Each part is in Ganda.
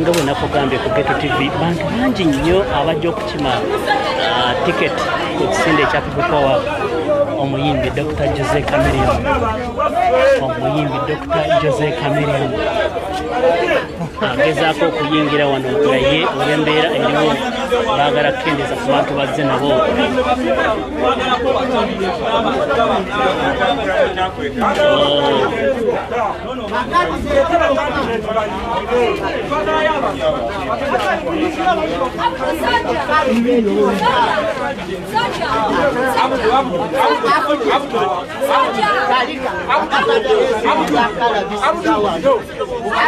nga bwe nakugambye ku geto tv bantu bangi nnyo abajja okukima ah, tiketi ku kisinde ekya pipopowa omuyimbi dr jose camerion omuyimbi dr jose camerion agezaako okuyingira wano naye olw'embeera eriwo baagala kukendeeza ku bantu bazze nabo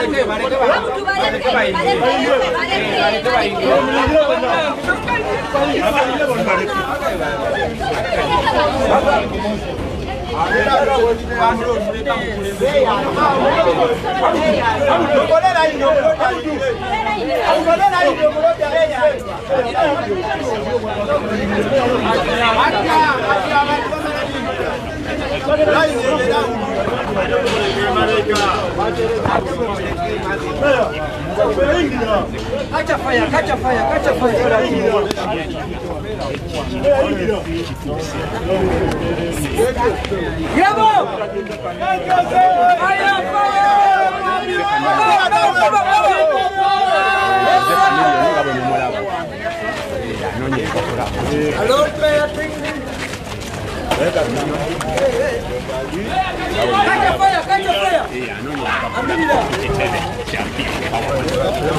Catch a fire, catch a fire, catch a Kaç afaya, kaç afaya, kaç afaya.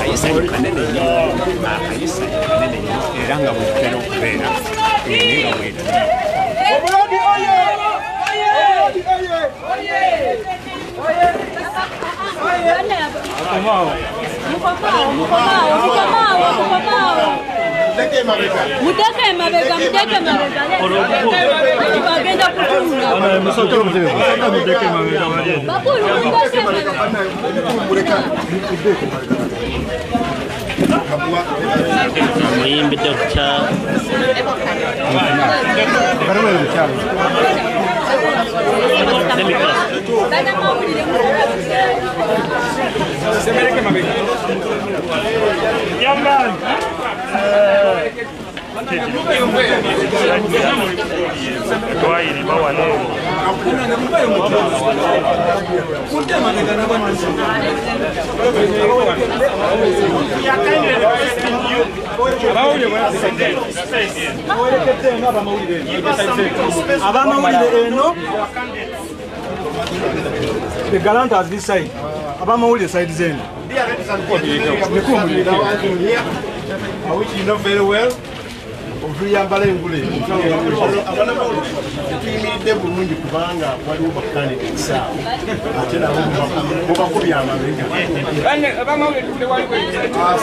ayisanyuka nene nnyo ayisanyuka nene nnyo era nga bwetutera okubeera naye nga bwetera omulodi oye omulodi oye oye oye mukomawo mukomawo mukomawo mukomawo mute emabega bagenda kutunga bakulu muteke emabega omuyimbi dr banamawulire twayirima wano abamawulire eno the galantas this side abamawulire side zeno otuyambala engule tuyimiridde bulungi kubanga waliwo bakandida ekisaawe. Ate nabo mubakubya amabega.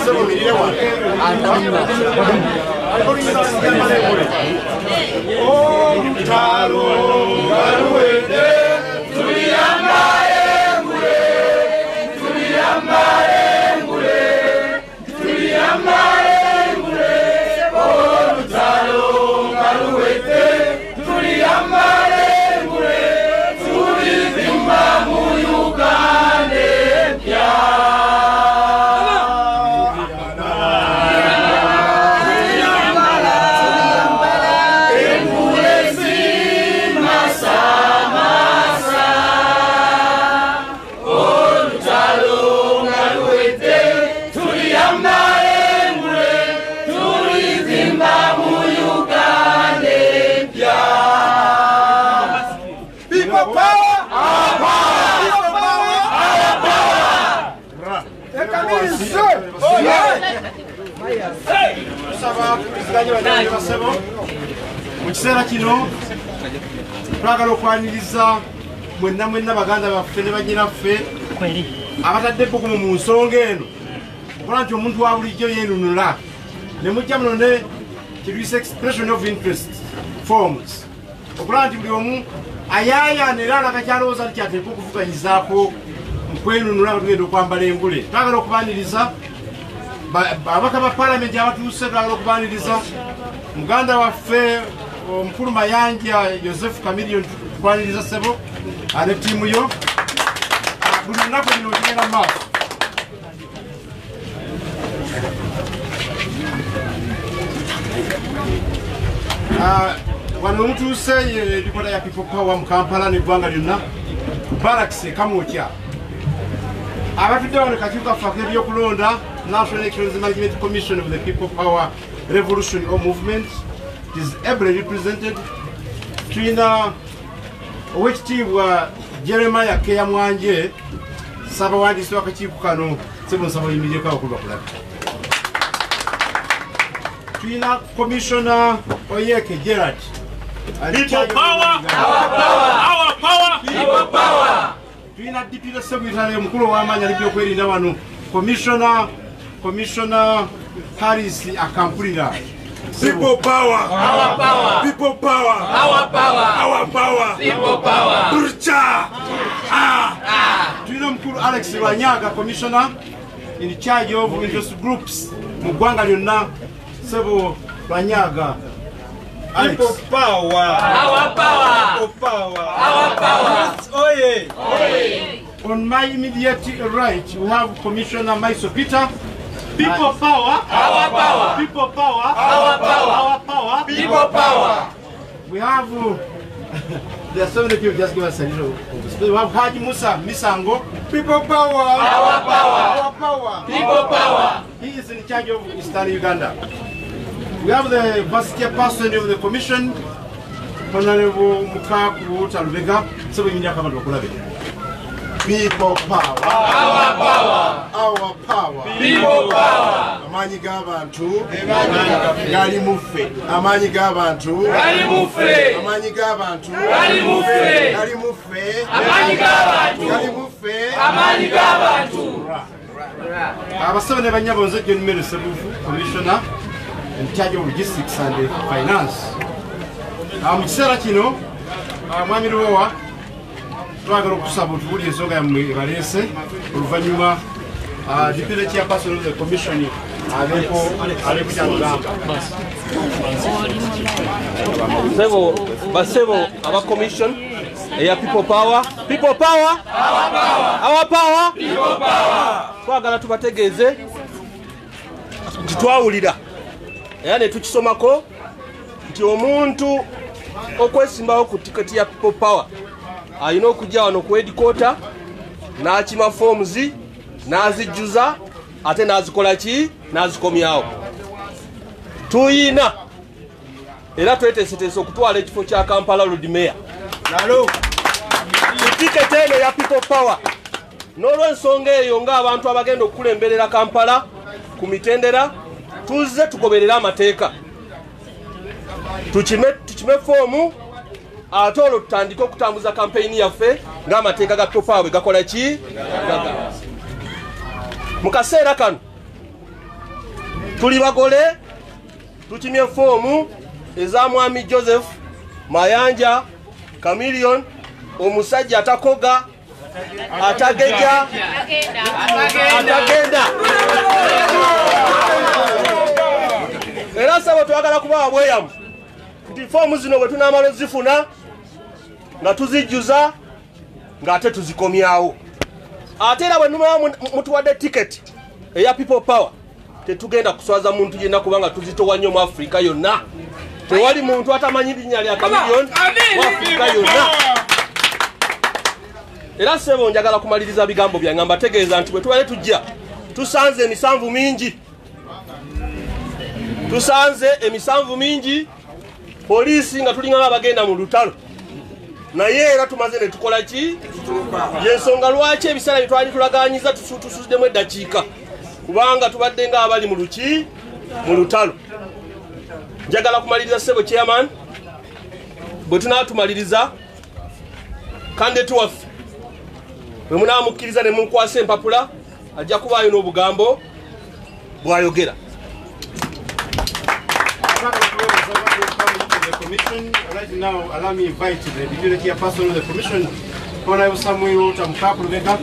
Sebumirire olutalo ngaluwedde tuyambale mu kiseera kino twagala okwaniriza mwenna mwenna baganda baffe ne banyinaffe abatadde ebbugumu mu nsonga eno. Okola nti omuntu wa bulijjo yeenunula ne mujja muno ne kirwisa expression of interest forms. Okulaba nti buli omu ayayaana era alaga kyalowooza nti kyateeka okuvuganyizaako mukwenunula nga tugenda okwambala engule twagala okubaniriza ba- ababaka ba palamenti abatuuse twagala okubaniriza muganda waffe omukulu mayanja joseph camilion tukwaniriza sebo ah, ne tiimu yo. Ah, buli lunaku lino okigenda mu maaso. Ah, wano mutuuse ebikola ya people power mu kampala neggwanga lyonna. Baraks ekamwokya abatudde wano kakiiko kaffe ak'ebyokulonda national elections management commission of the people power revolution or movement it is ably represented tulina owekitiibwa jeremiah keya mwanje saabawandiisi w'akakiiko kano. Sebunsaba oyimiryeko abakulu bakulabe tulina komishona oyeke gerard. Tulina dipita sekretary omukulu ow'amaanyi ali byokwerinda wano komishona komishona paris akampulira People power. Our power. People power. Our power. Our power. People power. Burcha. tulina kuru alex lwanyaga commissioner in charge of religious groups mu ggwanga lyonna sebo lwanyaga Alex. People power. Our power. People power. Our power. Oye. Oye. on my immediate right we have commissioner maiso peter people power. Our power. People power. Our power. Our power. People power. We have uh, there are so many people just give us a little we have haji musa misango. People power. Our power. Our power. People power. He is in charge of eastern uganda. We have the vice chairperson of the commission honorable mukaku talubega. Sebo iminyaka abantu bakulabe people power. Our power. Our power. People power. Amaanyi g'abantu gali muffe. Amaanyi g'abantu gali muffe. Amaanyi g'abantu gali muffe. Gali muffe. Amaanyi g'abantu gali muffe. Amaanyi g'abantu abasabe ne banyabo nze john mary sebufu commissioner in charge of logistics and finance. Ah, mu kiseera kino ah, mwami luwowa twagala okusaba otuwuli ensonga yammwe ebaleese oluvannyuma deputy chairperson of the commission abeeko abeeko kyamugamba. Sebo basebo aba commission eya people power. People power? Our power? Twagala tubategeeze. Nti twawulira. Era ne tukisomako nti omuntu okwesimbawo ku tiketi ya people power alina okujja wano ku hedikota n'akima forms n'azijjuza ate n'azikola ki? N'azikomyawo. Tuyina era tweteeseteese okutwala ekifo kya kampala rodmeya tiketi eno ya people power. N'olwensonga eyo ng'abantu abagenda okukulemberera kampala ku mitendera tuzze tugoberere amateeka. Tukime tukime foomu ate olwo tutandike okutambuza kampeyini yaffe ng'amateeka ga power bwe gakola ki? Mu kaseera kano tuli bagole tukimye foomu eza mwami joseph mayanja camilion omusajja atakoga atageja atagenda. Era sabo twagala kubawa bweyamu nti foomu zino bwe tunamala ozifuna nga tuzijjuza ng'ate tuzikomyawo. Ate era bwe numaba mutuwadde tiketi eya people power tetugenda kuswaza muntu yenna kubanga tuzitowa nnyo mu afurika yonna. Tewali muntu atamanyi linnya lya kamiliyoni mu afurika yonna. Era sebo njagala kumaliriza bigambo byange mbategeeza nti bwe tubale tujja tusanze emisanvu mingi. Tusanze emisanvu mingi. Poliisi nga tulingana abagenda mu lutalo naye era tumaze ne tukola ki? Yensonga lwaki ebiseera bye twali tulaganyiza tusu- tusuddemu eddakiika? Kubanga tubadde nga abali mu luki mu lutalo. Njagala kumaliriza sebo chairman bwe tunaatumaliriza kandidate waffe bwe munaamukkiriza ne munkwasa empapula ajja kubaayo n'obugambo bw'ayogera the commission right now allow me invite the deputy chairperson of the commission honorable samuel tamukaku lubega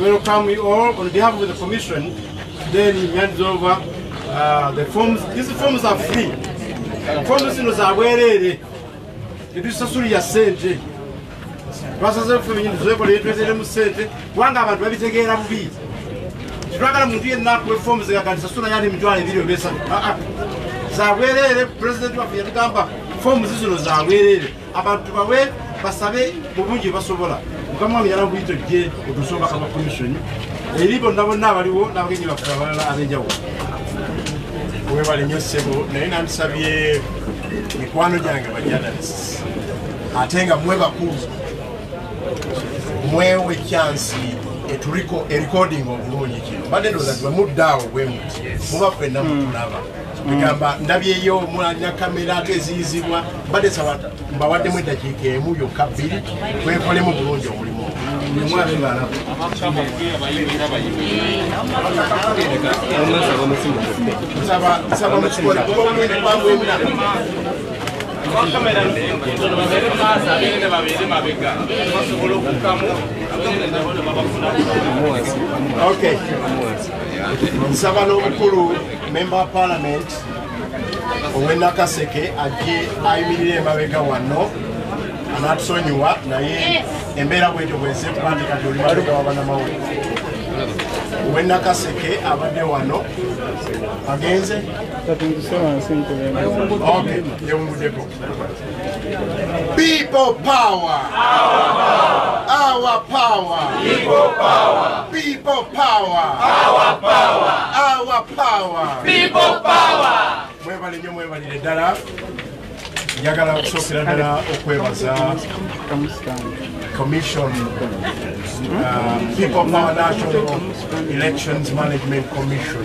welcome you all. On behalf of the commission then he hands over uh, the forms. These forms are free. Forms zino za bwereere tetuzisasulira sente. Twasaze ffe benyini tuzekolere tweteremu ssente kubanga abantu babitegeera bubi. Titwagala muntu yenna ebiri obesatu zabwereere pulezidenti waffe yatugamba foomu zizino zabwereere abantu tubawe basabe mu bungi basobola. Mukama wange yala buyito jje otusobaka ba komisioni eri bonna bonna abaliwo n'abagenyi baffe abalala ab'enjawulo. Webale nnyo ssebo naye nandisabye mikwano gyange bajanalist ate nga mwe bakulu mwewe chansi etuliko erecording obulungi kino. Badde ndoza gwe muddaawo bwe muti muba ffenna mutulaba egamba ndabyeyo mwalina kamera ate eziyizibwa badde saba mbawaddemu eddakiika emu yokka bbiri twekolemu bulungi omulimu nsaba mukikole kuba omwene gwamwemuna Okay. Nsaba n'omukulu member wa parliament ow'enakaseke ajje ayimirire emabega wano anatusonyiwa naye embeera bwetyo bweze kuba nti kati oli mabega wabanamawulire ow'enakaseke abadde wano. Agenze? Okay, yewunguddeko people power. Our power. People power. People power. Our power. Our power. People power. Mwebale nnyo mwebalire ddala. Njagala okusookera ddala okwebaza commission uh, people power national elections management commission.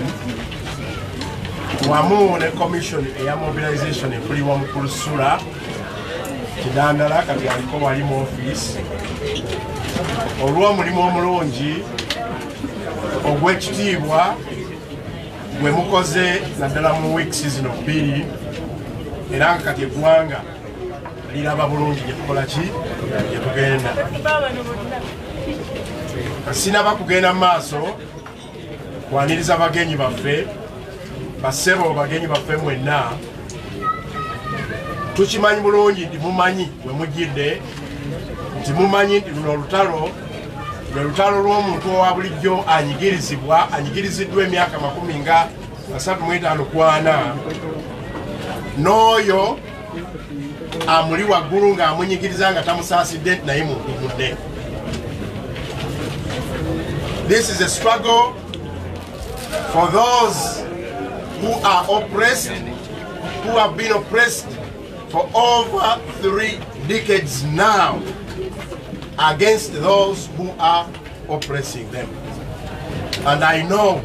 Wamu ne commission eya mobilization ekuliwa mukulu sula kidandala kati aliko wali mu offisi olw'omulimu omulungi ogw'ekitiibwa gwe mukoze naddala mu wiiki zino bbiri era nga kati eggwanga liraba bulungi gyetukola ki? Gyetugenda sinaba kugenda mu maaso kwaniriza bagenyi baffe basebo bagenyi baffe mwenna. Tukimanyi bulungi nti mumanyi we mujjidde nti mumanyi nti luno olutalo lwe lutalo lw'omuntu owa bulijjo anyigirizibwa anyigiriziddwa emyaka makumi nga 35 kwana n'oyo Ah, amuli ng'amunyigiriza nga this is a struggle for those who are oppressed, who have been oppressed for over three decades now, against those who are oppressing them. And I know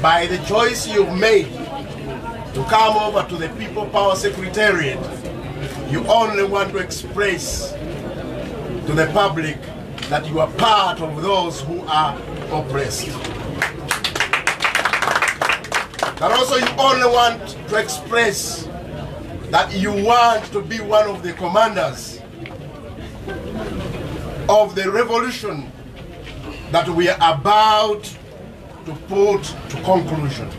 by the choice you've made to come over to the People Power Secretariat, you only want to express to the public that you are part of those who are oppressed. But also you only want to express that you want to be one of the commanders of the revolution that we are about to put to conclusion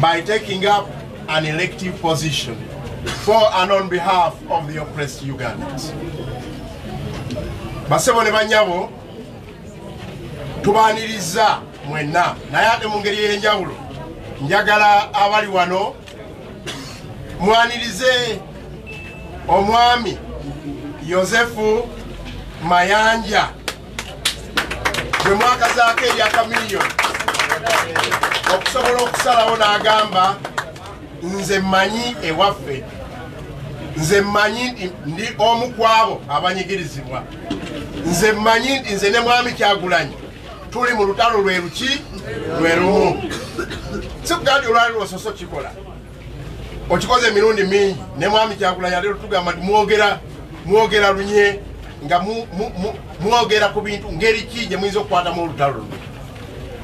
by taking up an elective position for and on behalf of the oppressed Ugandans. Basebo ne banyabo tubaniriza mwenna naye ate mu ngeri y'enjawulo njagala abali wano mwanirize omwami yosefu mayanja gwe mwakazaako eryaka miliyoni okusobola okusalawo n'agamba nze mmanyi ewaffe. Nze mmanyi ndi omu ku abo abanyigirizibwa. Nze mmanyi nti nze ne mwami kyagulanyi. Tuli mu lutalo lwe luki lwe lumu. Si kugandi olwali lwososo kikola okikoze emirundi mingi. Ne mwami kyagulanyi ate tugamba nti mwogera mwogera lunye nga mwogera ku bintu ngeri ki gye muyinza okukwatamu olutalo luno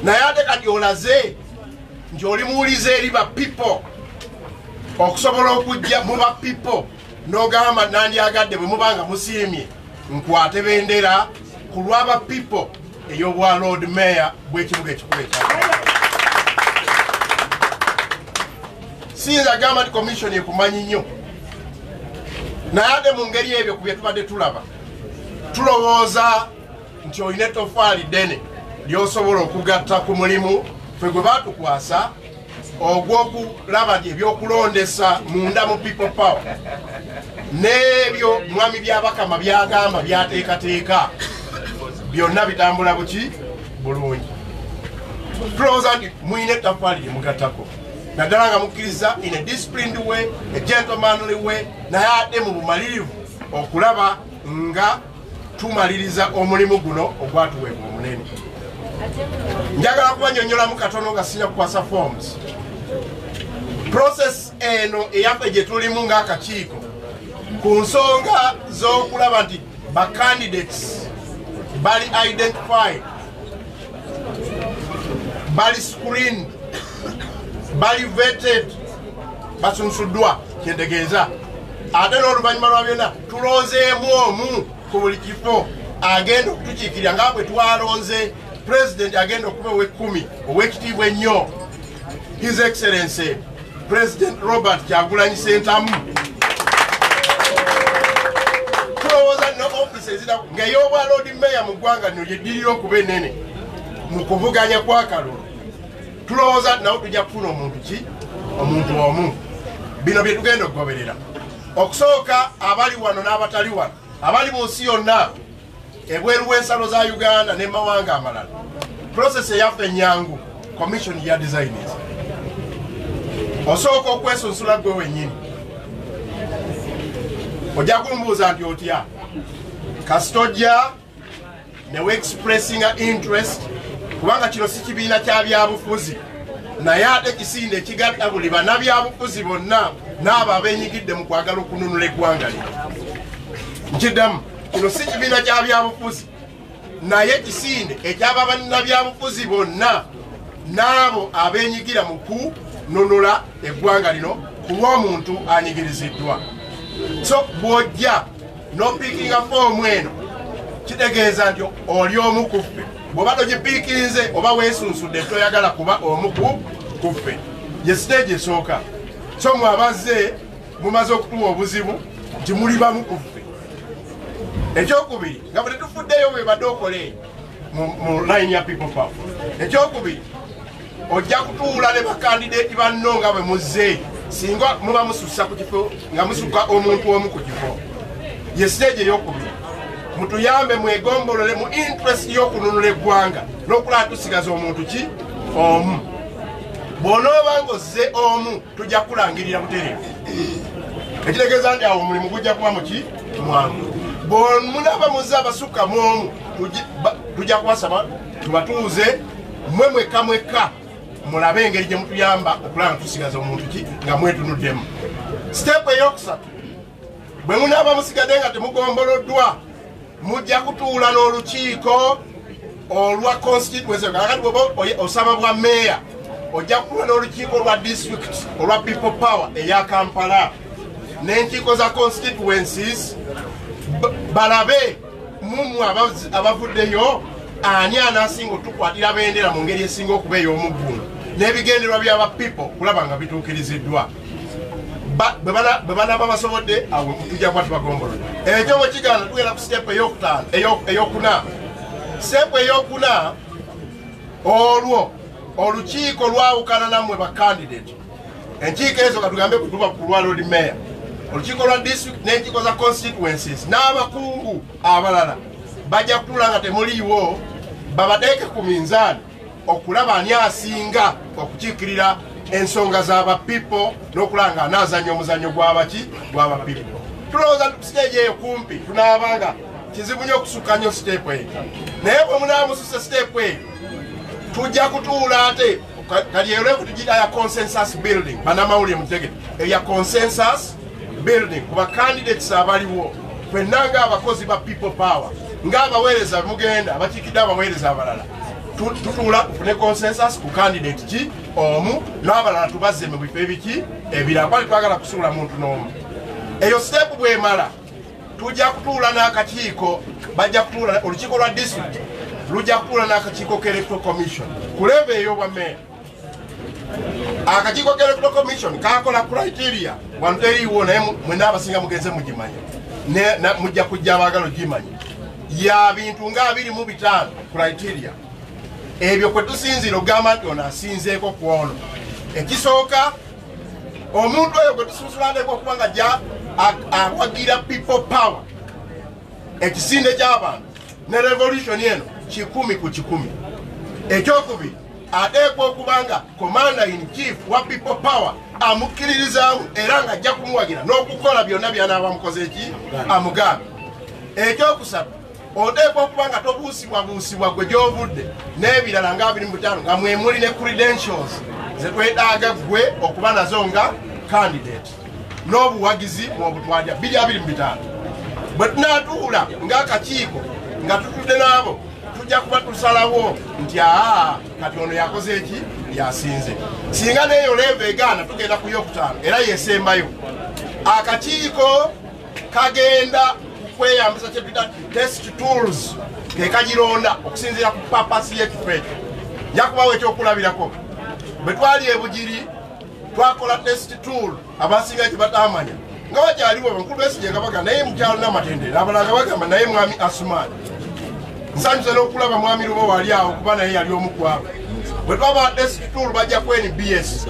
naye ate kati olaze nti oli muwuliza eri ba people okusobola okujja mu ba people. N'ogamba nandyagadde bwe muba nga musiimye nkwate bendera ku lw'aba people ey'obwa lord mayor bw'ekibuga ekikulu ekya siyinza gamba nti commission ekumanyi nnyo. Naye ate mu ngeri ebyo ku bye tubadde tulaba tulowooza nti olina etofaali ddene lyosobola okugatta ku mulimu fwe gwe baatukwasa ogw'okulaba ebyokulondesa munda mu people power. N'ebyo mwami byabakama byagamba byateekateeka. Byonna bitambula buki? Bulungi. Tulowooza nti mwine etafaali lyemugattako naddala nga mukkiriza in a disciplined way a gentlemanly way naye ate mu bumalirivu okulaba nga tumaliriza omulimu guno ogwatuweebwa omunene. Njagala kubanyonyolamu katono nga sina kukwasa forms process eno eyaffe gye tulimu ng'akakiiko. Ku nsonga z'okulaba nti bacandidates bali identified bali screened bali vetted basunsuddwa kyentegeeza. Ate n'oluvannyuma lwa byonna tulonzeemu omu ku buli kifo agenda okutukiikirira nga bwe twalonze pulezidenti agenda okuba ow'ekkumi ow'ekitiibwa ennyo. His excellency president robert kyagulanyi sentamu. Tulowooza no offisi ezira ng'ey'obwa lord meya mu ggwanga lino lyeddirira okuba enene mu kuvuganya kwakalulu tulowooza nawe tujja kufuna omuntu ki? Omuntu omu. Bino bye tugenda okugoberera. Okusooka abali wano n'abatali wano abali mu nsi yonna ebweru w'ensalo za uganda n'emawanga amalala process eyaffe enyangu commission ya designers osooka okwesunsula gwe wennyini. Ojja kumbuuza nti otya? Kasitojja neweexpressinga interest kubanga kino si kibiina kya byabufuzi. Naye ate kisinde ekigatta buli bannabyabufuzi bonna n'abo abenyigidde mu kwagala okununula eggwanga lino. Nkiddamu kino si kibiina kya byabufuzi. Naye kisinde ekyaba bannabyabufuzi bonna n'abo abenyigira mu kununula eggwanga lino ku lw'omuntu anyigiriziddwa. So bw'ojja n'opiikinga foomu eno kitegeeza nti oli omu ku ffe. Bw'oba togipiikinze oba weesunsudde toyagala kuba omu ku ffe ye siteegi esooka. So mwabazze mumaze okutuwa obuzibu nti muli bamu ku ffe. Ekyokubiri nga bwe tetufuddeyo bwe badde okole mu line ya people power ekyokubiri ojja kutuula ne bakandideeti banno nga bwe muzze. Singa muba mususa ku kifo nga musuka omuntu omu ku kifo. Ye siteegi eyokubiri. Mutuyambe mwegombolole mu interest y'okununula eggwanga n'okulaba tusigaza omuntu ki? Omu. Bw'onooba ng'ozze omu tujja kulangirira butereevu. Ekitegeeza nti awo omulimu gujja kuba muki mwangu bwomunaba muzze abasukka mu omu tujja kubasaba tubatuuze mwe mwekka mwekka mulabe engeri gye mutuyamba okulaba nga tusigaza omuntu ki nga mwetunuddemu. Siteepu eyokusatu. Bwe munaaba musigadde nga temugomboloddwa mujja kutuula n'olukiiko olwa constituency. Kakati bwoba osaba bwa meeya ojja kutuula n'olukiiko olwa district olwa people power eya kampala. N'enkiiko za constituencies balabe mumu abavuddeyo ani anasinga otukwatira bendera mu ngeri esinga okuba ey'omugundu n'ebigenderwa byaba people kulaba nga bituukiriziddwa. Bwe banaba basobodde awo tujja kuba tubagombolola ekyo bwe kigaana tugenda ku sitepu eyokuna. Sitepu eyokuna olwo olukiiko lwawukana nammwe bakandidate enkiiko ezo katugambe kutuba ku lwa lord mayor. Olukiiko lwa district n'enkiiko za constituencies n'abakungu abalala. Bajja kutuula nga temuliiwo babateeke ku minzaani okulaba ani asinga okukiikirira ensonga z'aba people n'okulaba nga anaazanya omuzanyo gwabaki gwaba people. Tulowooza siteegi eyo kumpi tunaabanga kizibu nnyo okusukkanyo siteepu eyo. Naye bwe munaaba mususe siteepu eyo tujja kutuula ate kali eyolevu tugira ya consensus building banamawulire mutegete eya consensus building ku bacandidates abaliwo fenna ngaabakozi ba people power ngaabaweereza mugenda abakiikidde abaweereza abalala tutuula tufune consensus ku candidate ki omu n'abalala tubazze mu bifo ebiki ebirala kwali twagala kusuula muntu n'omu. Eyo siteepu bwemala tujja kutuula n'akakiiko bajja kutuula olukiiko lwa district lujja kutuula n'akakiiko ka electoral commission ku leva ey'obwa meya akakiiko kelectoral commission kakola criteria wanu teriiwo naye mwena abasinga mugenze na- mujja kujja abaagala ogimanya ya bintu nga abiri mu bitaano criteria ebyo kwe tusinzira okugamba nti ono asinzeeko ku ono. Ekisooka omuntu oyo gwe tususulandeko okuba nga ja awagira people power. Ekisinde ky'abantu ne revolution eno kikumi ku kikumi. Ekyokubiri ateekwa okuba nga commander in chief wa people power amukkiririzaamu era nga ajja kumuwagira n'okukola byonna byanaaba mukoze eki? Amugambe. Ekyokusatu oteekwa okuba nga tobuusibwabuusibwa gwe gy'ovudde n'ebirala nga 25 nga mwemuli ne credentials zetwetaaga gwe okuba nazo nga candidate. N'obuwagizi mwobutwalya 225 bwe tunatuula ng'akakiiko nga tutudde n'abo tujja kuba tusalawo nti aa kati ono yakoze eki? Yasinze. Singa neeyo leeva egaana tugenda ku yokutaano era yesembayo akakiiko kagenda kweyambisa kyetuyita test tools kekagironda okusinziira ku papasi y'ekifo ekyo njakubawo ekyokulabirako. Bwe twali ebugiri twakola test tool abasinga gye batamanya. Nga bakyaliwo bankulu besigye nga bagamba naye mukyalo namatendere abalala bagamba naye mwami asumaani nsanyusa n'okulaba mwami lubo wali awo kuba naye yali omu kwabo bwe twaba test tool bajja ku nbs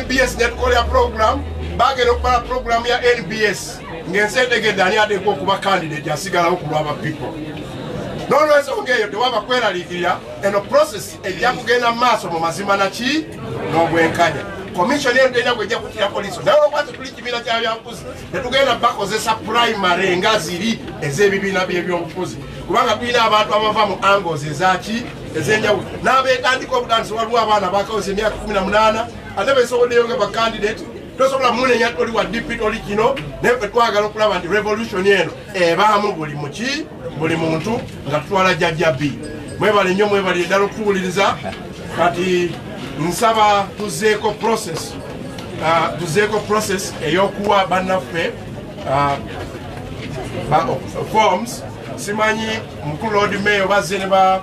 nbs netukolera program bagenda okubala program ya nbs ng'ensi etegedde ani ateekwa okuba candidate asigalawo ku lwaba people. N'olwensonga eyo tewaba kweraliikirira eno process ejja kugenda mu maaso mu mazima naki n'obwenkanya komisioni eno terina gwejja kutira poliisi naye olwokwati tuli kibiina kya byabufuzi tetugenda bakozesa primary nga ziri ez'ebibiina byebyobufuzi kubanga tulina abantu abava mu angles ezaki ez'enjawulo. N'abeetandika obutandisi waliwo abaana bakaweza emyaka 18 ate besoboddeyo nga bacandidate tosobola munenya toli wa dipi toli kino naye fe twagala okulaba nti revolution eno ebaamu buli muki buli muntu nga tutwala jjajja b. Mwebale nnyo mwebali eddala okutuwuliriza kati nsaba tuzeeko process uh, tuzeeko process ey'okuwa bannaffe uh, forms. Simanyi mukulu lord mayo bazze ne ba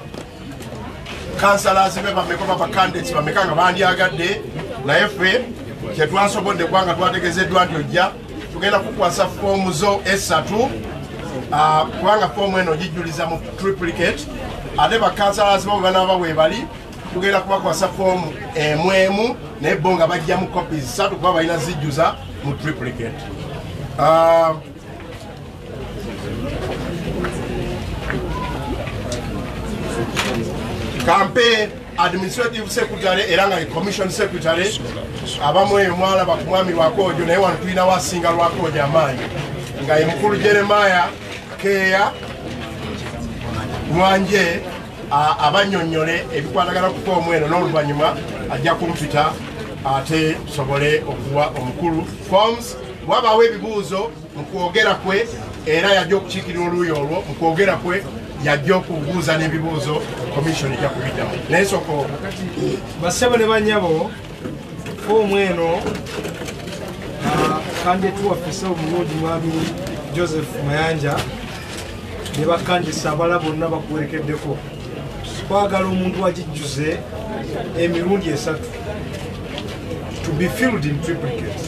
kansalas be bameka baba candidates bameka nga bandyagadde naye ffe kyetwasobodde kubanga twategezeddwa nti ojja tugenda kukwasa foomu zo esatu ah, kubanga foomu eno gijjuliza mu triplicate. Ate bakansalas bo banaaba webali tugenda kubakwasa foomu emu emu naye bo nga bajjamu copies satu kuba balina zijjuza mu triplicate. Ah, kampe administrative secretary era nga commission secretary abamu eyo mwalaba ku mwami lwakojo naye wano tulinawo asinga lwakojo amaanyi. Nga ye mukulu jeremaya keya mwanje a- abanyonyole ebikwatagana ku foomu eno n'oluvannyuma ajja kumpita ate tusobole okuwa omukulu. Forms wabaawo ebibuuzo mu kwogera kwe era yajja okukiikirira oluuyi olwo mu kwogera kwe yajja okubuuza n'ebibuuzo komisioni ejja kubiddamu naye soko basebo ne banyabo foomu eno kandidetu waffe omulungi mwami joseph mayanja ne bakandisa abala bonna bakuwerekeddeko. Twagala omuntu wagijjuze emirundi esatu to be filled in triplicate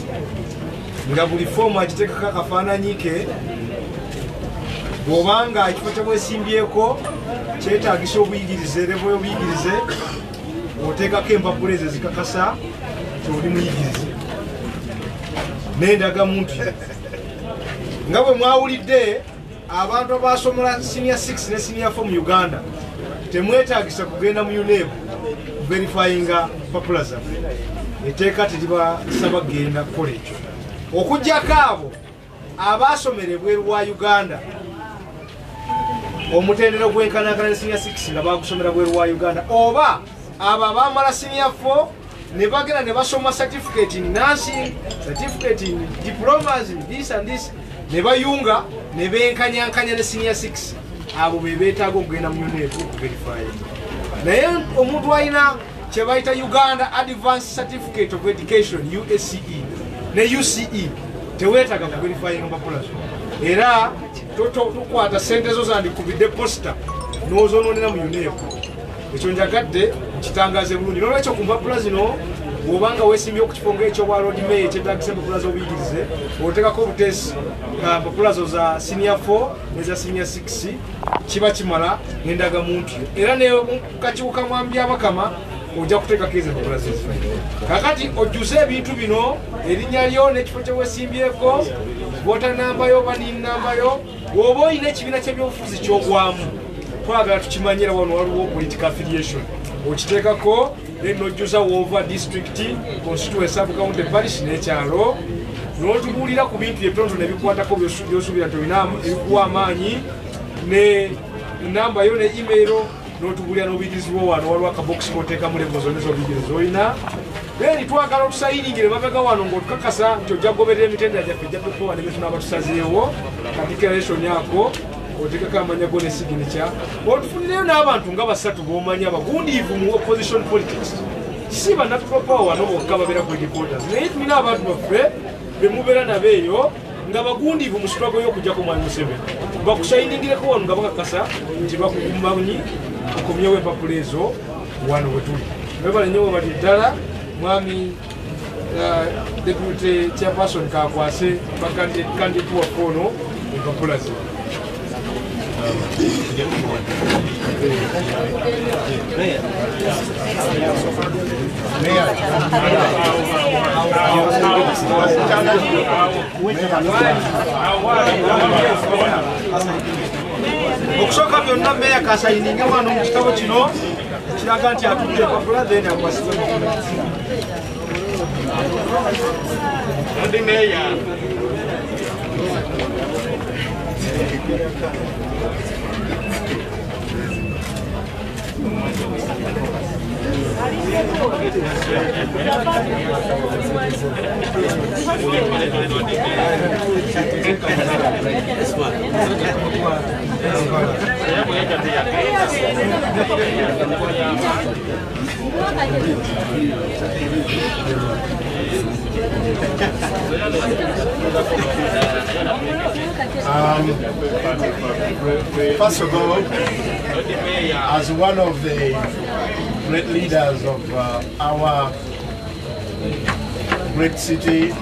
nga buli foomu agiteekako akafaananyi ke bw'obanga ekifo kyemwesimbyeko kyetagisa obuyigirize revo y'obuyigirize oteekako empapula ezo zikakasa tyoli muyigirize. N'endagamuntu nga bwe mwawulidde abantu abasomola senior 6 ne senior 4 mu uganda temwetagisa kugenda mu uneb verifyinga papula zaffe. Eteeka teribasaba kgenda kukola ekyo. Okugjako abo abasomera ebweru wa uganda omutendera gwenkanankana ne senior 6 nga bagusomera bweru wa uganda oba abo abamala senior 4 ne bagenda ne basoma certificate in nursing certificate in diplomas in this and this ne bayunga ne benkanyankanya ne senior 6 abo be betaaga okugenda mu unep okuverify naye omuntu alina kyebayita uganda advanced certificate of education usce ne uce teweetaga kuverifyinga mpapula zo era to- to- tukwata sente zo zandikubidde posita nozononera mu unep ekyo njagadde nkitangaze bulungi. Nolwekyo ku mpapula zino bwobanga wesimbye ku kifo ngaekyobwa road mayor ekyetagisa empapula z'obuyigirize otekako obutesi mpapula zo za senior 4 neza senior 6 kiba kimala ngendaga muntu. Era nekakiwuka mwambi abakama ojja kuteekako ezo empapula zezifa kakati ojjuse ebintu bino erinnya lyo n'ekifo kyewesimbyeko vota nambayo oba ninambayo bw'oba olina ekibiina kyebyobufuzi kyogwamu twagala tukimanyira wano waliwo political affiliation. Okiteekako then nojjuza wova district constituent sub county parish n'ekyalo n'otubuulira ku bintu ebitonotono ebikwatako byosuubira nti olinamu ebikuwa amaanyi ne namba yo ne email n'otubuulira n'obuyigirizibwa wano waliwo akabokisi koteekamu levo zonna ez'obuyigirizi olina then twagala otusayiningire mabega wano ng'otukakasa nti ojja kugoberera emitendera gyaffe ejja tukowa ne betunaba tusazeewo kadikiralation ako otekako amanya go ne signature. Otufunireyo n'abantu nga basatu bomanya abagundiivu mu opposition politics si banapropower wano bokka babeera ku headquarters. Naye tulina abantu baffe bemubeera nabo eyo nga bagundiivu mu sitwago y'okujjako mwami museveni. Bakusayiningireko wano nga bakakasa nti bakumanyi okomyewo empapula ezo wano we tuli. Bebale nyo we bali ddala mwami uh, deputy chairperson kakwase bakandidate waffe ono empapula ze okusooka byonna meya kasayininge wano mu kitabo kino kiraga nti atudde empapula then akwasiza Ndi meya. Gracias. Um, first of all, as one of the great leaders of uh, our great city,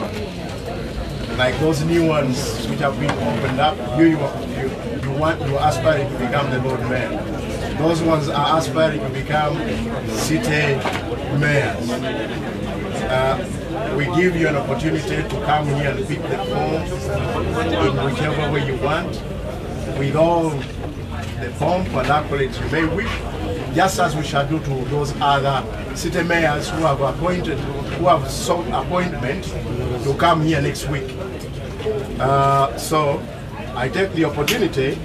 like those new ones which have been opened up, you, you, you, want you aspire to become the Lord Mayor. Those ones are aspiring to become city mayors. Uh, we give you an opportunity to come here and pick the form in whichever way you want, with all the pomp and accolades you may wish, just as we shall do to those other city mayors who have appointed, who have sought appointment to come here next week. Uh, so I take the opportunity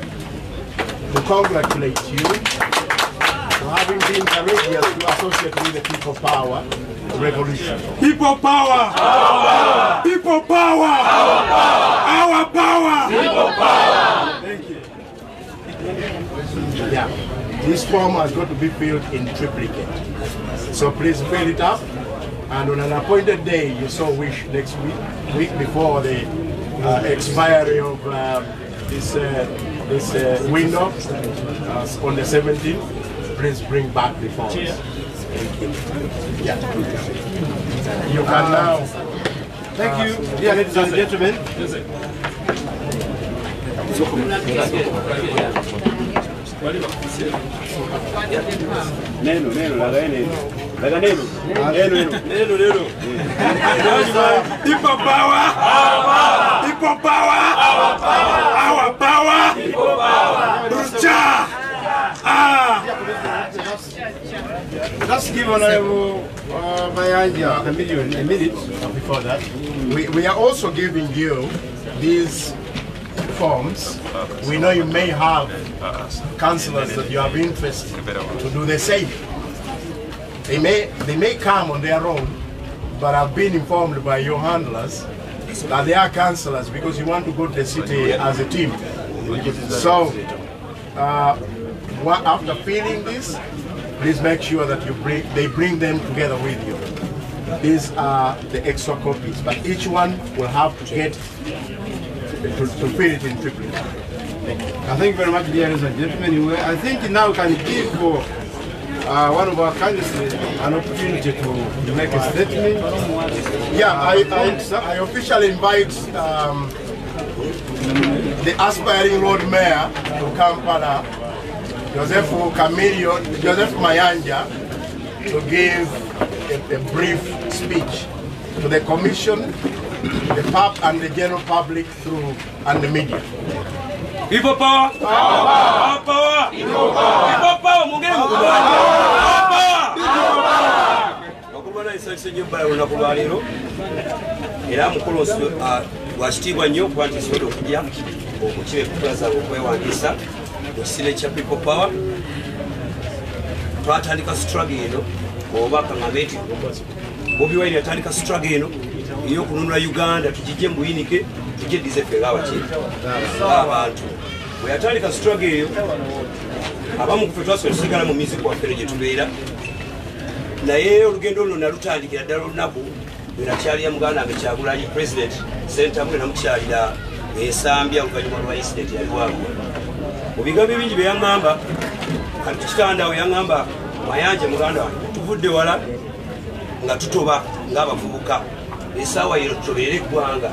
to congratulate you for having been courageous to associate with the people power revolution. People power! Our power! People power! Our power! People power! Thank you. Yeah. This form has got to be filled in triplicate. So please fill it up. And on an appointed day, you so wish next week, week before the uh, expiry of uh, this uh, this uh, window uh, on the 17th, please bring back the forms. Thank you. Yeah. You can now. Thank you, dear ladies and gentlemen. Neno, neno, laga neno. Laga neno. Neno, neno. Neno, neno. People power! Our power! Power! Our power! Our power! People power! Rucha! Ah! Let's give Honorable uh, Mayanja a million, a minute. Before that, we, we are also giving you these forms. We know you may have councillors that you have interest to do the same. They may they may come on their own, but I've been informed by your handlers that they are councillors because you want to go to the city as a team. So, uh, after filling this, please make sure that you bring they bring them together with you. These are the extra copies, but each one will have to get to, to fill it in triplicate. Uh, Thank you very much, ladies and gentlemen. I think now can give uh, uh, one of our candidates an opportunity to, make a statement. Yeah, I, I, I officially invite um, the aspiring Lord Mayor to Kampala, Joseph Camilio, Joseph Mayanja, to give a, a brief speech to the Commission, the pub and the general public through and the media. People power! Power! Power! People power! Mungere mukubali! Power! Okubala esakise nnyo bbala olunaku lwa leero era mukulu wakitiibwa nnyo okuba nti nsobodde okujja okukiba empapula zaabwe okwewandiisa mu kisine kya people power twatandika struggle eno oba kaŋambe nti bobi wine yatandika struggle eno eyokununula uganda tugijje mu buyinike tujedize ffe ngabaki ng'abantu bwe yatandika struggle eyo abamu kufe twasobola tusigala mu mizi kwaffe gye tubeera. Naye olugendo luno nalutandikira ddala olunaku lwenakyalira muganda wange kyagulanyi president sentamwe namukyalira esambya oluvanyuma lwa incident yaliwagwa mu bigambo bingi bye yaŋŋamba kati tukitandawo yaŋŋamba mayanje muganda wange tuvudde wala nga tutoba ng'abavubuka. Esaawa yero tutoberere eggwanga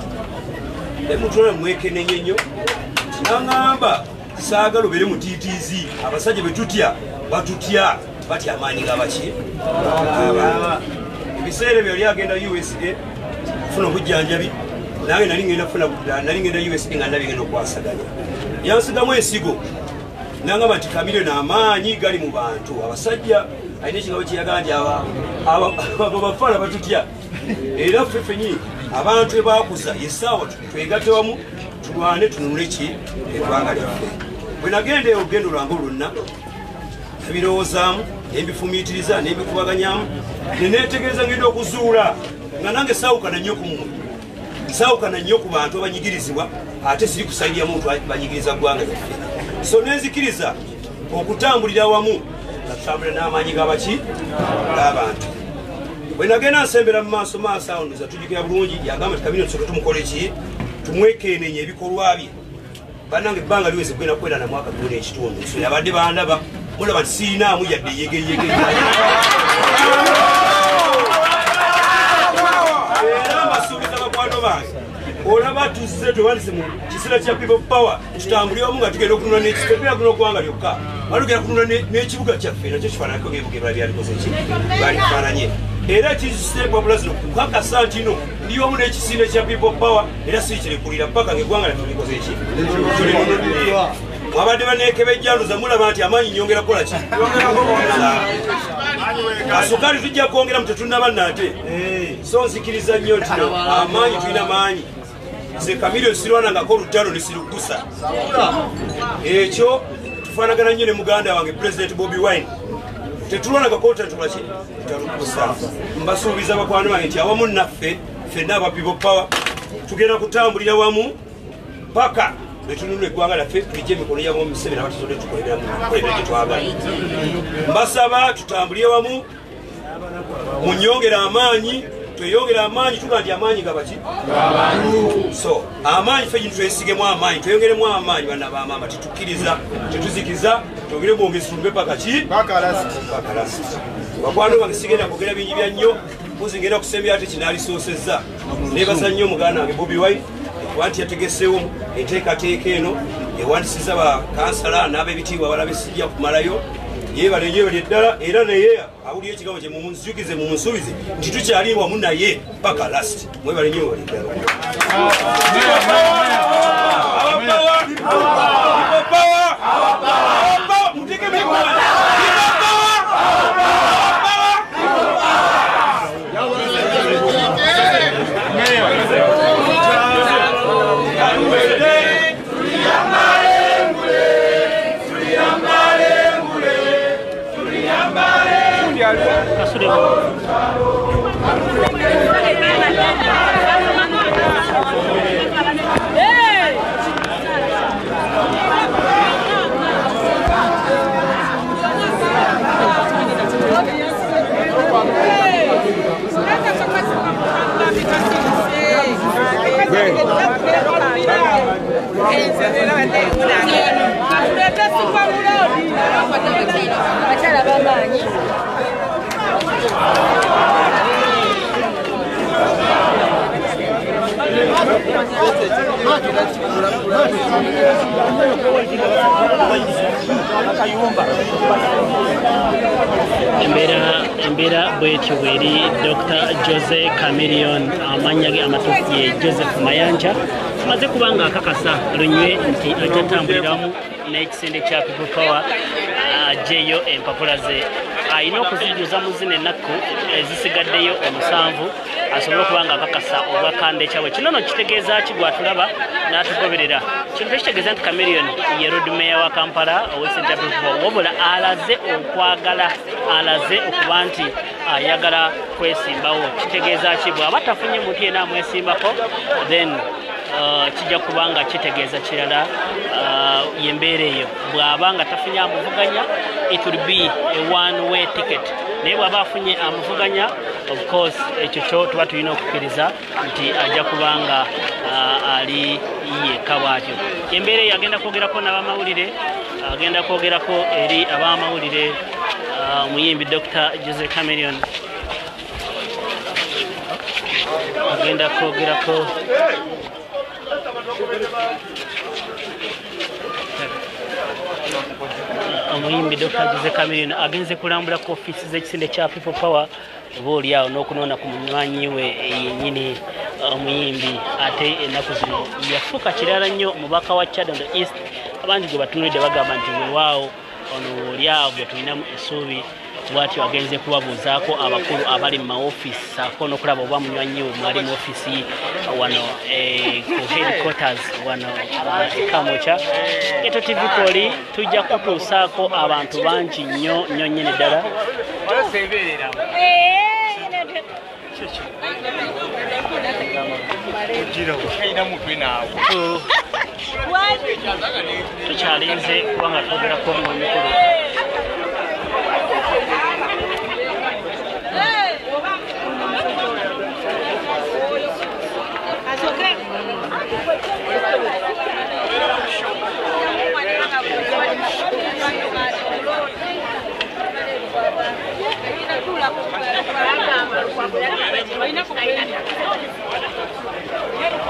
emutona mwekenenye nnyo naŋŋamba saagala obere mu ttz abasajja bwe tutya batutya batya amaanyi gabaki ebiseera ebyo yali agenda usa kufuna obujjanjabi nange nali ngenda usa nga nabigenda okwasaganya yansigamu ensigo nangamba nti kamire n'amaanyi gali mu bantu abasajja alina ekigabo kyeyagaa nti abo bafaala batutya era ffe fenyi abantu ebakuza esaawa twegatte wamu tulwane tununule ki? Eggwanga lyaffe. Bwe nagenda olugendo lwange lwonna nabirowoozaamu nembifumiitiriza nembikubaganyamu nenetegereza ngenda okuzuula. Nga nange saawukana nnyo ku mumwe saawukana nnyo ku bantu abanyigirizibwa ate siri kusayirya muntu banyigiriza ggwanga lyaffe. So nenzikiriza okutambulira wamu nga tutambulira n'amaanyi gabaki g'abantu bwe nagenda nsembera mu maaso maaso awo ndoza tujjukira bulungi yagamba ti kabino tusoke tumukole ki? Tumwekenenya ebikolwa bye. Bannange ebbanga liweze kwenda kwenda na mwaka gumu n'ekitundu so yabadde bandaba mulaba nti sirinaamu yadde yegeyege era mbasuubiza bakwano bange olaba tuzze twewandise mu kiseera kya people power tutambuli wamu nga tugenda okunula nekitepera kuno oggwanga lyokka. Wali tugenda kunula n'ekibuga kyaffe nakyo kifaananako ngaebuga ebala byalikoze ki? Balifaananye era kisitepapula zino kukakasa nti no ndi wamu n'ekisinde kya people power era sikirekulira paka ngaeggwanga lyatulikoze ki? Mwabadde banekebejjanduza mulaba nti amaanyi nyongera kukola ki? Asukali tujja kwongeramu tetunaba nate so nzikiriza nnyo nti amaanyi tulina maanyi. Nze kamilio sirwanangako olutalo nesirugusa ekyo tufaanagana nnyo ne muganda wange president bobi wine tetulwanagako tatulaki talugusa mbasuubiza bakwano bange nti awamu naffe ffenna aba people power tugenda kutambulira wamu paka betunula eggwanga lyaffe tulijja emikono yamu museveni abatuzodde tukolebera gyetwagala mbasaba tutambulire wamu munyongera amaanyi tweyongera amaanyi tuga nti amaanyi gabaki so amaanyi fe gini twesigemu amaanyi tweyongeremu amaanyi bana bamama tetukkiriza tetuzikiza twogere mwongezi tulumbe paka ki? Pakalasti bakwano bange sigenda kwogera bingi bya nnyo mpuzi ngenda kusembya ate kinalisoosezza nebaza nnyo muganda wange bobi wine kuba nti yategesewo enteekateeka eno ewandisiza bakansala n'ab'ebitiibwa abalaba esijja kumalayo yebale yebale eddala era naye awulira ekigambo kye munzukize mumunsuubize nti tukyali wamu naye paka last mwebale nyo wali ddala Bacala bamanyi embeera bwetyo bweri dr. Jose camilion amannya ge amatuufu ye joseph mayanja amaze kuba nga akakasa lunywe nti ajja tambuliramu n'ekisinde kya people power ajeeyo empapula ze ayina okuzijuza mu zino ennaku ezisigaddeyo omusanvu asobole okuba nga akakasa obwakande kyabwe. Kino no kitegeeza ki gwatulaba n'atugoberera? Kintu tekitegeeza nti camilion ye road meya wa kampala owesentabivo wabula alaze okwagala alaze okuba nti ayagala kwesimbawo. Kitegeeza ki? Bw'aba tafunye muntu yena amwesimbako then kijja kuba nga kitegeeza kirala uh, yembeera eyo. Bw'aba nga tafunye amuvuganya it will be a one way ticket. Naye bw'aba afunye amuvuganya of course ekyo kyo tuba tulina okukkiriza nti ajja kuba nga uh, ali yekka bwatyo. Embeera eyo agenda kwogerako n'abamawulire agenda kwogerako eri abamawulire omuyimbi dr jose camilion agenda kwogerako omuyimbi dr. Jose camilion agenze kulambula ku ofiisi z'ekisinde kya people power oba oli awo n'okunoona ku munywanyi we yennyini. Omuyimbi ate ennaku zino yafuuka kirala nnyo omubaka wa chadondo east. Abangi gwe batunulidde bagamba nti wewaawo ono oli awo gwe tulinamu essuubi bwatyo agenze kubabuuzaako abakulu abali mu maofiisi saako n'okulaba oba munywanyi we mwali mu ofiisi wano eh, ku headquarters wano eh, ekamoca geto tv koli tujja kutuusaako abantu bangi nnyo nnyo nnyini ddala tukyalinze kubanga twogerako mu mikulu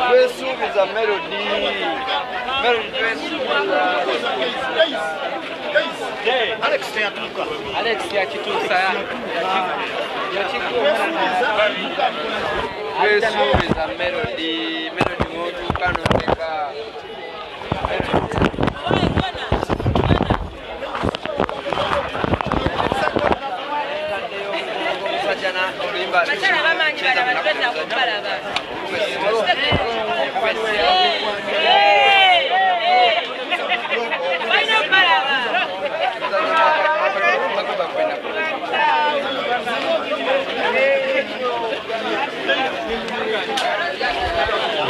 twesuubiza melodi melodi twesuubiza alex yakituusa twesuubiza melodi melodi mwotuuka noteka bakyala bamanyi balaba twedda kubalaba balina okubalaba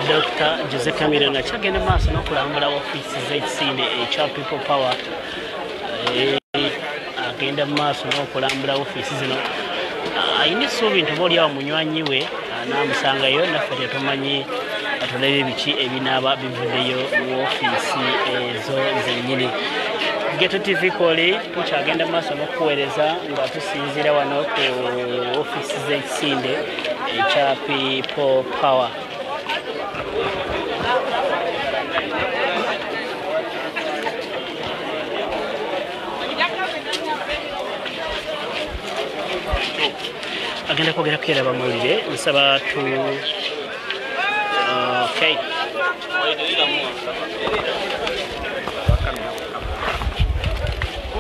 dr jose camilion akyagenda maaso n'okulambula ofiisi z'ekisinde ekya people power. Eh, agenda mu maaso n'okulambula ofiisi zino Ah, ayina essuubi nti oba oliawo munywanyi we anaamusangayo naffe tetumanyi atulabe biki ebinaaba bivuddeyo mu ofiisi ezo zennyini geto tv koli tukyagenda mu maaso n'okuweereza nga tusinziira wano ku ofiisi z'ekisinde ekya people power agenda kwogerako era bamawulire nsaba tu okay.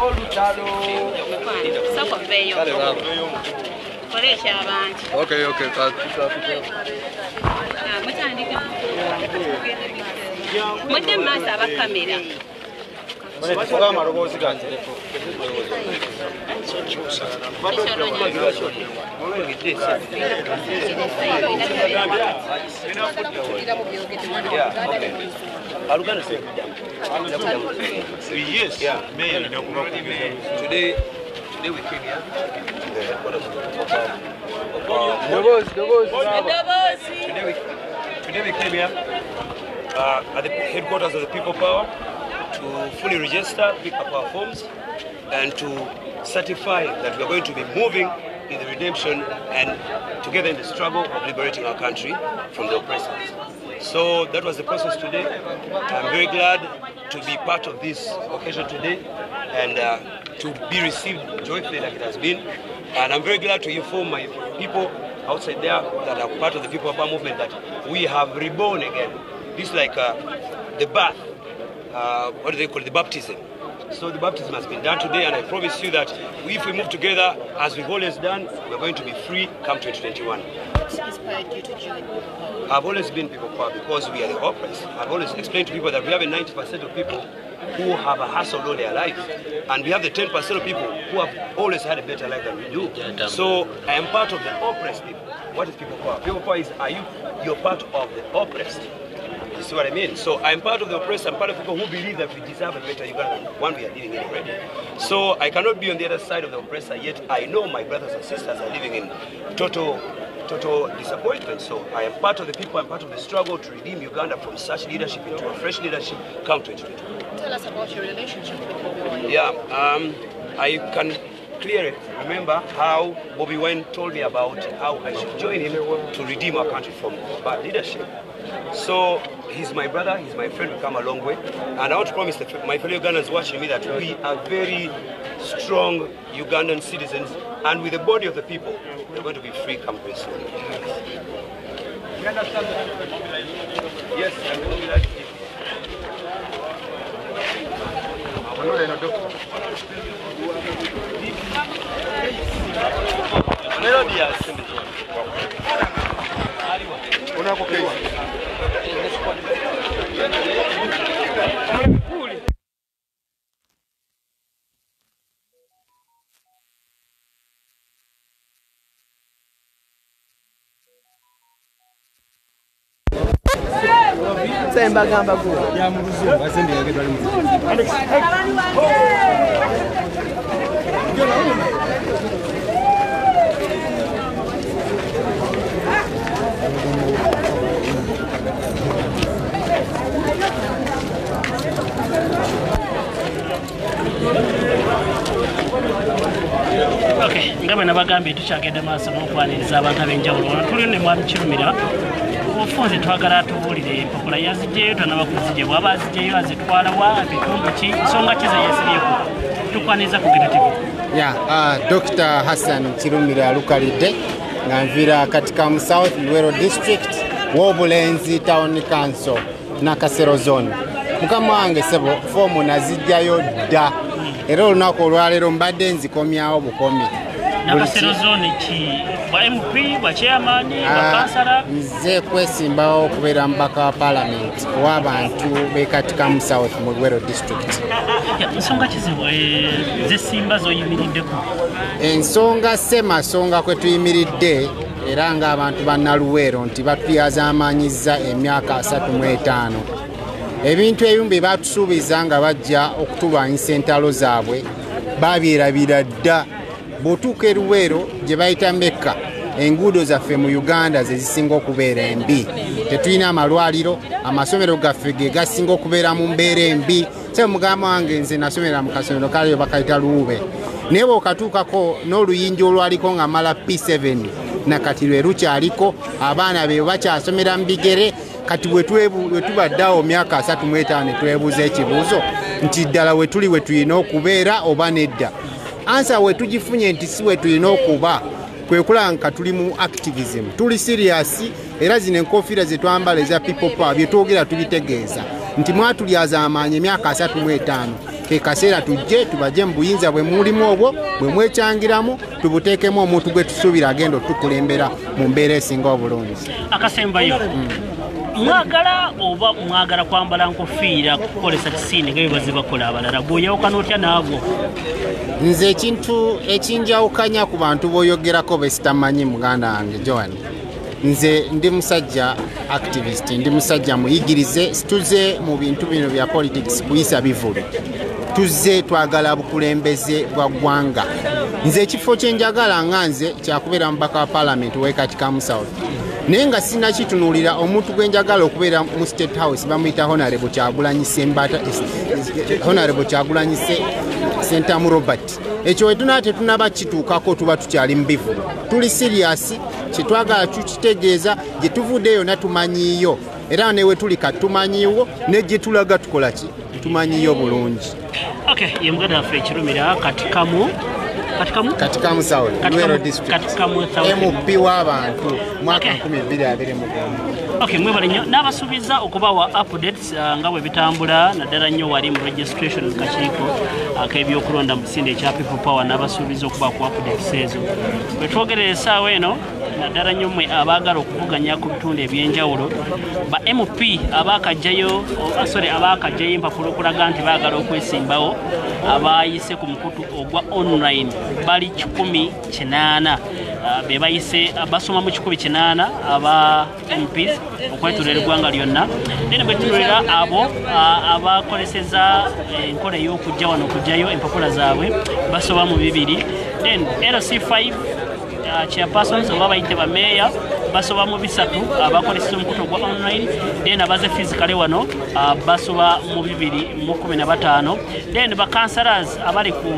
Olutalo soko veeyo kolesha abantu okay okay mutandika. Mudde mu maaso abakamera Yes, yeah, mayor, Today, today we came here. Today we, today we came here uh, at the headquarters of the People Power to fully register, pick up our forms, and to certify that we are going to be moving in the redemption and together in the struggle of liberating our country from the oppressors. So that was the process today. I'm very glad to be part of this occasion today and uh, to be received joyfully like it has been. And I'm very glad to inform my people outside there that are part of the People Power movement that we have reborn again. This is like uh, the birth, uh, what do they call it, the baptism. So the baptism has been done today, and I promise you that if we move together as we've always done, we're going to be free come 2021. What inspired you to join People Power? I've always been people power because we are the oppressed. I've always explained to people that we have a 90% of people who have a hustle all their life, and we have the 10% of people who have always had a better life than we do. So I am part of the oppressed people. What is people power? People power is are you? You're part of the oppressed. See what I mean? So I'm part of the oppressed. I'm part of people who believe that we deserve a better Uganda than one we are living in already. So I cannot be on the other side of the oppressor. Yet I know my brothers and sisters are living in total, total disappointment. So I am part of the people. I'm part of the struggle to redeem Uganda from such leadership into a fresh leadership. Come 2020. Tell us about your relationship with Bobby Wine. Yeah, um, I can clearly remember how Bobby Wine told me about how I should join him to redeem our country from bad leadership. So he's my brother, he's my friend, we've come a long way. And I want to promise my fellow Ugandans watching me that we are very strong Ugandan citizens, and with the body of the people, we're going to be free come soon. Yes, I'm Unapokewa. sembagamba gwe Okay, nga bwe nabagambye tukyagenda maaso n'okwaniriza abantu ab'enjawulo. Ono tuli ne mwami kirumira obufunze twagala atubuulire empapula yazigyeyo tanaba kuzigye bwaba azigyeyo azitwalawa bitundu ki? Nsonga ki zeyesibyeko tukwaniriza kugenda tivi ya uh, dr. Hassan kirumira lukalidde nga nvira katika mu south luero district w'obulenzi town council nakasero zone. Mukama wange sebo foomu nazijjayo dda era olunaku olwaleero mbadde nzikomyawo bukomi. Kansala? nze kwesimbawo okubeera mubaka wa palamenti ow'abantu bekatika mu south mu luero district. Ensonga semasonga kwe tuyimiridde era ng'abantu bannaluweero nti batuyazaamanyiza emyaka 35 ebintu ebimu bye batusuubiza nga bajja okutulwanyisa entalo zaabwe babyerabira dda. Bw'otuuka eruweero gye bayita mekka enguudo zaffe mu uganda ze zisinga okubeera embi. Tetulina amalwaliro amasomero gaffe ge gasinga okubeera mu mbeera embi. Se mugamba wange nze nasomera mu kasomero kaliyo bakayita luwube naye bw'okatuukako n'oluyinja olwaliko nga mala p7 nakati lwe lukyaliko abaana be bakyasomera mu bigere kati bwe tubaddeawo myaka 35 twebuuza ekibuuzo nti ddala we tuli we tulina okubeera oba nedda. Ansa we tugifunye nti si we tulina okuba kwe kulaba nka tuli mu activism. Tuli sirias era zino enkofiira ze twambala eza people power bye twogera tubitegeeza. Nti mwatulyaza amaanyi emyaka 35 ke kaseera tujje tubaje mu buyinza bwe mulimu obwo bwe mwekyangiramu tubuteekemu omuntu gwe tusuubira agenda otukulembera mu mbeera esinga obulungi. Akasembayo mwagala oba mwagala kwambala nkofiira kukolesa kisiine nga byebaze bakola abalala? Bweyawukana otya naabwo nze ekintu ekinjawukanya ku bantu boyogerako besitamanyi muganda wange joan. Nze ndi musajja activist ndi musajja muyigirize situze mu bintu bino bya politics kuyisa bivulu tuzze twagala bukulembeze bwa ggwanga. Nze ekifo kyenjagala nga nze kyakubeera mubaka wa palamenti wekatika mu south naye nga sinakitunuulira omuntu gwe njagala okubeera mu state house bamuyita honorable kyagulanyise mbata honorable kyagulanyise sentamu robert. Ekyo wetunaba tetunaba kituukako tuba tukyali mu bivulo tuli siriyasi kyetwagala tukitegeeza gye tuvudde yonna tumanyiiyo. Era newe tuli katumanyiiwo ne gye tulaga tukola ki? Tumanyiiyo bulungi. Okay ye muganda waffe ekirumira katikamu katikamu south Luero district. mp w'abantu mwaka 2021 ok mwebale nnyo. N'abasuubiza okubawa updates uh, nga bwe bitambula naddala nnyo wali mu registration mu kakiiko ak'ebyokulonda mu kisinde ekya people power n'abasuubiza okuba ku updates ezo. Bwe twogerera essaawa eno naddala nnyo mmwe abaagala okuvuganya ku bitundu ebyenjawulo ba mp abaakajjayo oh, sorry abaakajjayo empapula okulaga nti baagala okwesimbawo abayise ku mukutu ogwa online bali 18 Uh, be bayise basoma mu 18 aba mps okwetulera eggwanga lyonna. Then bwetunulira abo uh, abakoleseza enkola ey'okujja wano okujjayo empapula zaabwe basoba mu bibiri. Then lc5 uh, chairpersons oba bayite bameeya basoba mu bisatu abakoleseza omukutu ogwa online then abaze physicale wano uh, basoba mu bibiri mu 15 then bacancelors abali ku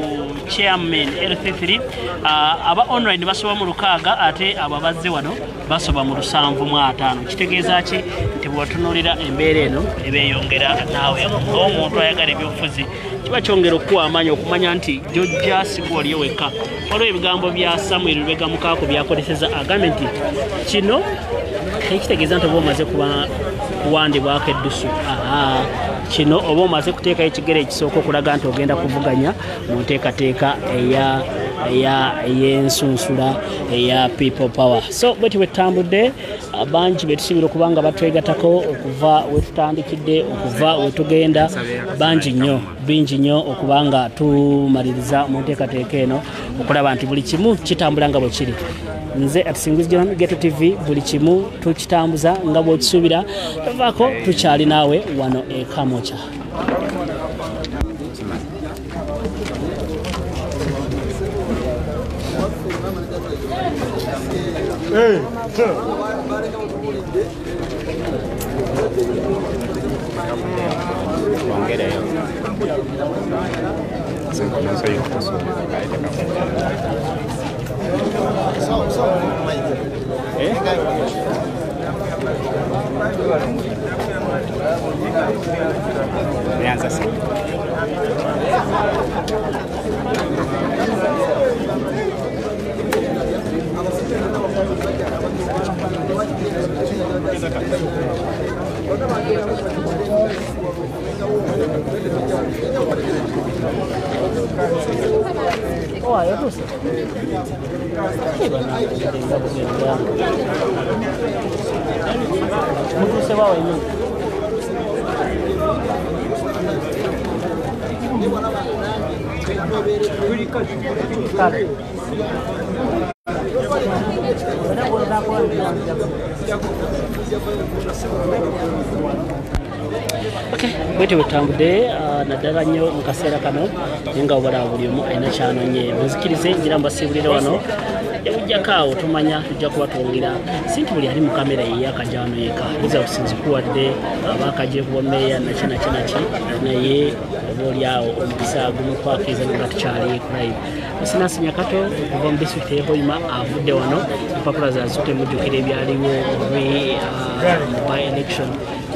chairman lc3 uh, aba online basoba mu lukaaga ate abo abazze wano basoba mu lusanvu mu ataano kitegeeza ki? Nti bwewatunulira embeera eno ebeeyongera naawe. Ng'omuntu ayagala ebyobufuzi kiba kyongera okuwa amaanyi okumanya nti jojja sigwa oliyo wekka. Waliwo ebigambo bya samuel lwegamukaako byakoleseza agambye nti kino ekitegeeza nti oba omaze kuwandibwako eddusu. Kino oba omaze kuteekayo ekigere ekisooka okulaga nti ogenda kuvuganya mu nteekateeka eya ey'ensunsula eya people power. So bweti bwetutambudde bangi betusibira okuba nga batwegatako okuva wetutandikidde okuva wetugenda bangi nnyo bingi nnyo okuba nga tumaliriza mu nteekateeka eno okulaba nti buli kimu kitambula nga bwe kiri. Nze atusingiza geto tv buli kimu tukitambuza nga bwekisuubira tovaako tukyali naawe wano ekamoca còn cái này sẽ còn nó xây một số cái cho các bạn Nianza sasa. Oke, se baba yun. Okay, naddala nnyo mu kaseera kano naye nga obala buli omu alina kyanonye muzikirize ngira mbasiibulire wano yabujjako awo tumanya tujja kuba twongera si nti buli ali mu kamera ye yakajano yeka iza businzikuwadde abakajire kuba meeya naki naki naki naye oba oli awo omukisa gumu kwakiriza nga tukyali live. Sinasinya kato okuva mu disitulikiti ehoima avudde wano. Empapula zazo temujjukira ebyaliwo obi mu by election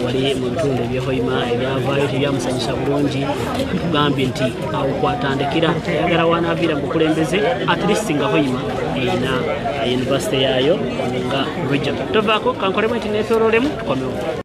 wali mu bitundu ebyehoima ebyavaayo tebyamusanyusa bulungi. Tugambye nti awo kwatandikira ayagala wanaaviira mu bukulembeze at least nga hoima erina yunivasite yaayo nga region tovaako kankolemu nti neetoololemu tukomewo